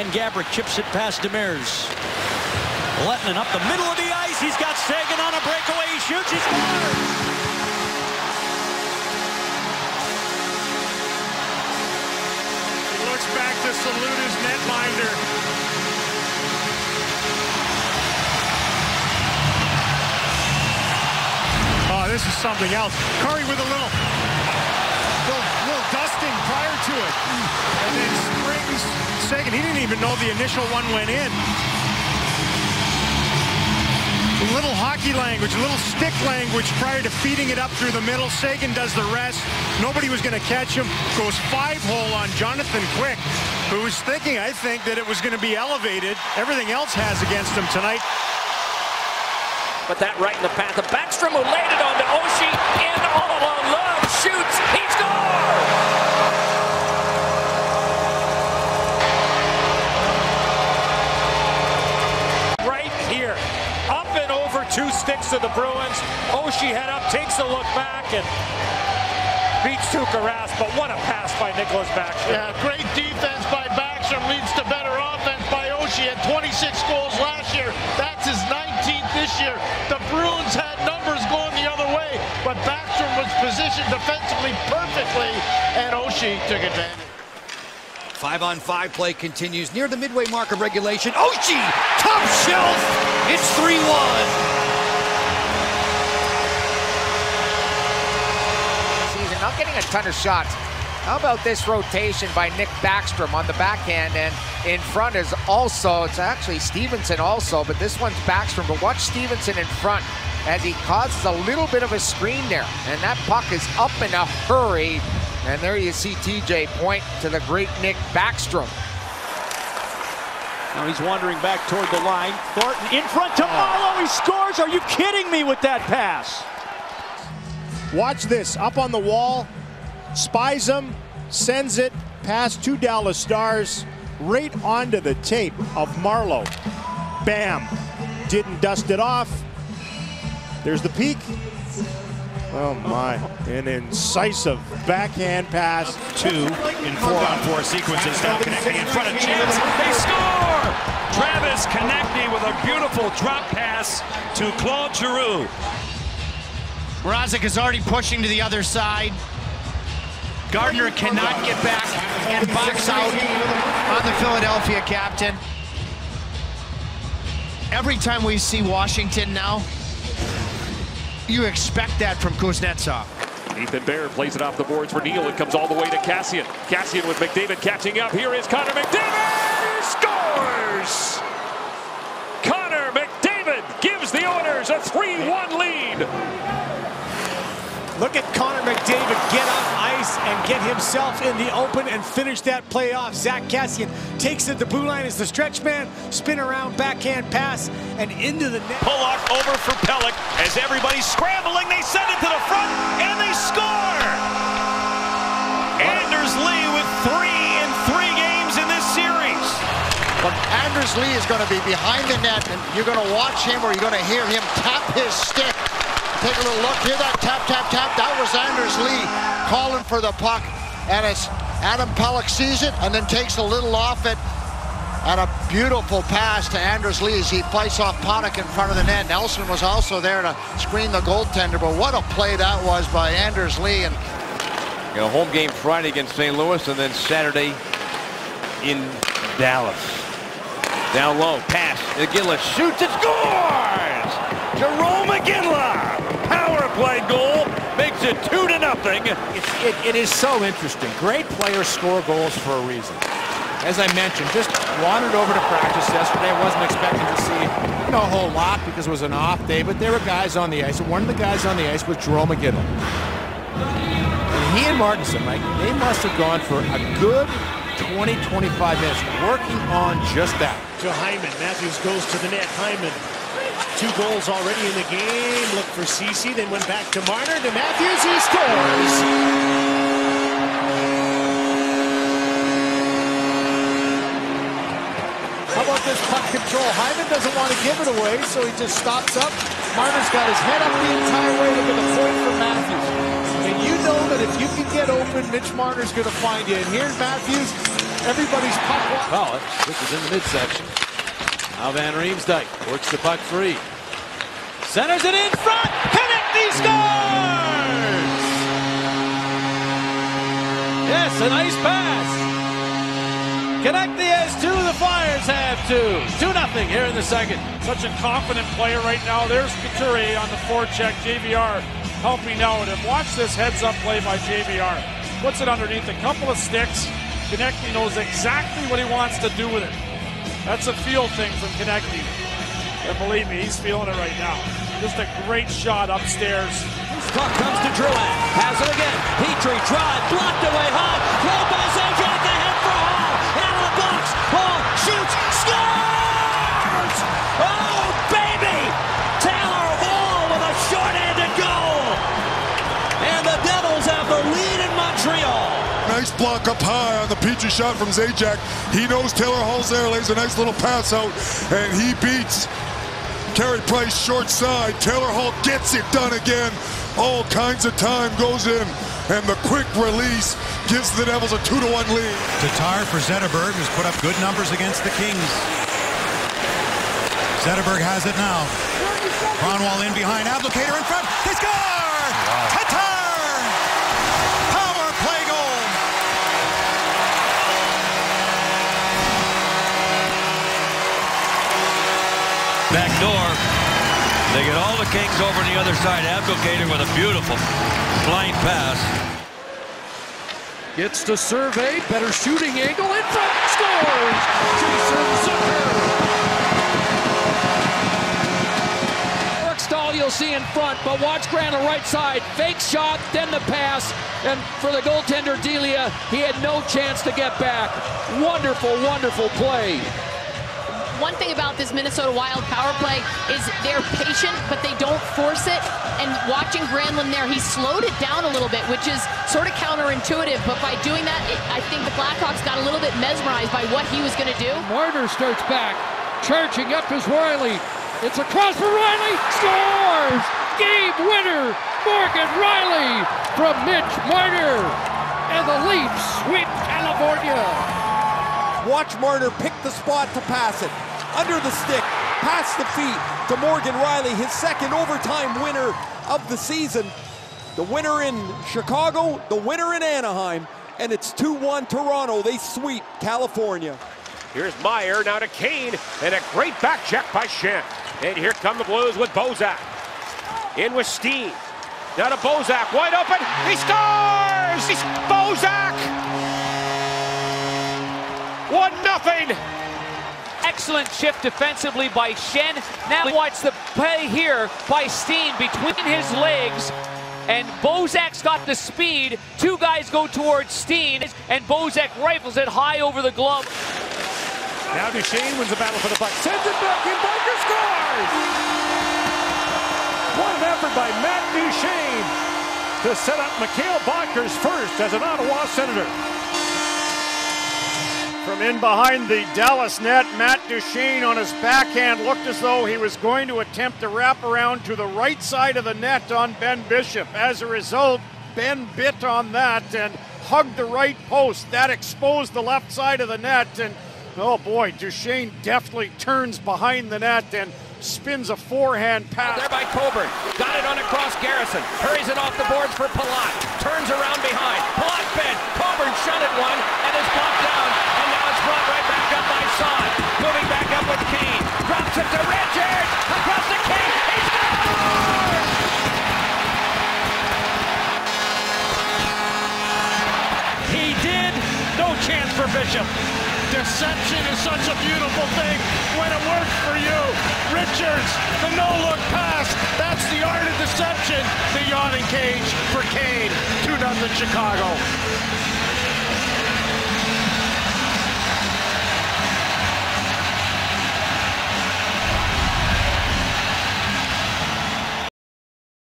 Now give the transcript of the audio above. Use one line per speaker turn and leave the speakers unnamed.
And Gaborik chips it past Demers. Letting up the middle of the ice. He's got Seguin on a breakaway. He shoots. He scores.
Back to salute his netminder. Oh, this is something else. Curry with a little, little, little dusting prior to it. And then springs second. He didn't even know the initial one went in. A little hockey language, a little stick language prior to feeding it up through the middle. Seguin does the rest. Nobody was going to catch him. Goes five hole on Jonathan Quick, who was thinking, I think, that it was going to be elevated. Everything else has against him tonight.
But that right in the path of Backstrom, who laid it on to Oshie. In all alone, Love shoots. He scores! Right here. Up and over two sticks of the Bruins. Oshie head up, takes a look back, and beats Tuukka Rask. But what a pass by Nicklas Backstrom.
Yeah, great defense by Backstrom leads to better offense by Oshie. Had 26 goals last year. That's his 19th this year. The Bruins had numbers going the other way, but Backstrom was positioned defensively perfectly, and Oshie took advantage.
Five on five play continues near the midway mark of regulation. Oshie, top shelf. It's 3 1.
season, not a ton of shots. How about this rotation by Nick Backstrom on the backhand and in front is also, it's actually Stevenson also, but this one's Backstrom. But watch Stevenson in front as he causes a little bit of a screen there. And that puck is up in a hurry. And there you see TJ point to the great Nick Backstrom.
Now he's wandering back toward the line. Thornton in front to Marleau. He scores. Are you kidding me with that pass?
Watch this. Up on the wall. Spies him. Sends it past two Dallas Stars. Right onto the tape of Marleau. Bam. Didn't dust it off. There's the peak. Oh my. An incisive backhand pass.
two in four on four sequences now connecting in front of Chance. They score! Travis Konecny with a beautiful drop pass to Claude Giroux.
Mrazek is already pushing to the other side. Gardner cannot get back and box out on the Philadelphia captain. Every time we see Washington now, you expect that from Kuznetsov.
Ethan Bear plays it off the boards for Neal. It comes all the way to Kassian. Kassian with McDavid catching up. Here is Connor McDavid. Scores! Connor McDavid gives the Oilers a 3-1 lead.
Look at Connor McDavid get on ice and get himself in the open and finish that play off. Zack Kassian takes it. The blue line as the stretch man. Spin around, backhand pass, and into the net.
Pulock over for Pelech as everybody's scrambling. They send it to the front and they score! Anders Lee with three in three games in this series.
But Anders Lee is going to be behind the net, and you're going to watch him or you're going to hear him tap his stick. Take a little look. Hear that tap, tap, tap? That was Anders Lee calling for the puck. And it's Adam Pelech sees it and then takes a little off it. And a beautiful pass to Anders Lee as he fights off Ponick in front of the net. Nelson was also there to screen the goaltender, but what a play that was by Anders Lee. And
Got a home game Friday against St. Louis and then Saturday in Dallas. Down low, pass. Iginla shoots and scores! Jarome Iginla! Power play goal makes it two to nothing.
It, it is so interesting. Great players score goals for a reason. As I mentioned, just wandered over to practice yesterday. I wasn't expecting to see you know, a whole lot because it was an off day, but there were guys on the ice. And one of the guys on the ice was Jarome Iginla. And he and Martinson, Mike, they must have gone for a good 20, 25 minutes working on just that. To Hyman. Matthews goes to the net. Hyman. Two goals already in the game. Look for Cece. Then went back to Marner. To Matthews. He scores. How about this puck control? Hyman doesn't want to give it away, so he just stops up. Marner's got his head up the entire way. to get a point for Matthews. And you know that if you can get open, Mitch Marner's going to find you. And here's Matthews
everybody's puck.
Well, this is in the midsection. Now Van Riemsdyk works the puck free. Centers it in front. Konecny scores! Yes, a nice pass. Konecny has two. The Flyers have two. 2 nothing here in the second.
Such a confident player right now. There's Couturier on the forecheck. JVR helping out. And watch this heads-up play by JVR. Puts it underneath a couple of sticks. Konecny knows exactly what he wants to do with it. That's a feel thing from Konecny. And believe me, he's feeling it right now. Just a great shot upstairs.
Puck comes to Drouin. Has it again. Petry drive, blocked away high. Played by
high on the Petry shot from Zajac. He knows Taylor Hall's there, lays a nice little pass out, and he beats Carey Price short side. Taylor Hall gets it done again. All kinds of time goes in, and the quick release gives the Devils a 2 to 1 lead.
Tatar for Zetterberg, who's put up good numbers against the Kings. Zetterberg has it now. Kronwall in behind, Abdelkader in front. They score! Tatar! Power play goal!
Back door. They get all the Kings over on the other side. Abdelkader with a beautiful blind pass.
Gets to survey, better shooting angle, in front, scores! Jason Zucker! Eric you'll see in front, but watch Grant on the right side. Fake shot, then the pass, and for the goaltender Delia, he had no chance to get back. Wonderful, wonderful play.
One thing about this Minnesota Wild power play is they're patient, but they don't force it. And watching Granlund there, he slowed it down a little bit, which is sort of counterintuitive. But by doing that, it, I think the Blackhawks got a little bit mesmerized by what he was going to do.
Marner starts back, charging up is Rielly. It's across for Rielly, scores! Game winner, Morgan Rielly from Mitch Marner. And the Leafs sweep California.
Watch Marner pick the spot to pass it. Under the stick, past the feet to Morgan Rielly, his second overtime winner of the season. The winner in Chicago, the winner in Anaheim, and it's 2-1 Toronto. They sweep California.
Here's Meyer, now to Kane, and a great back check by Schenn. And here come the Blues with Bozak. In with Steen. Now to Bozak, wide open, he scores! He's Bozak! One nothing.
Excellent shift defensively by Schenn. Now watch the play here by Steen between his legs. And Bozak's got the speed. Two guys go towards Steen, and Bozak rifles it high over the glove.
Now Duchene wins the battle for the puck. Sends it back in. Boedker scores! What an effort by Matt Duchene to set up Mikkel Boedker's first as an Ottawa Senator.
From in behind the Dallas net, Matt Duchene on his backhand looked as though he was going to attempt to wrap around to the right side of the net on Ben Bishop. As a result, Ben bit on that and hugged the right post. That exposed the left side of the net. And oh boy, Duchene deftly turns behind the net and spins a forehand pass.
There by Coburn. Got it on across Garrison. Hurries it off the boards for Palat. Turns around behind. Palat fed. Coburn shot at one and is blocked down. Brought right back up by Son. Moving back up with Kane. Drops it to Richards. Across to Kane. He scores!
He did. No chance for Bishop.
Deception is such a beautiful thing when it works for you. Richards, the no-look pass. That's the art of deception. The yawning cage for Kane. 2-0 Chicago.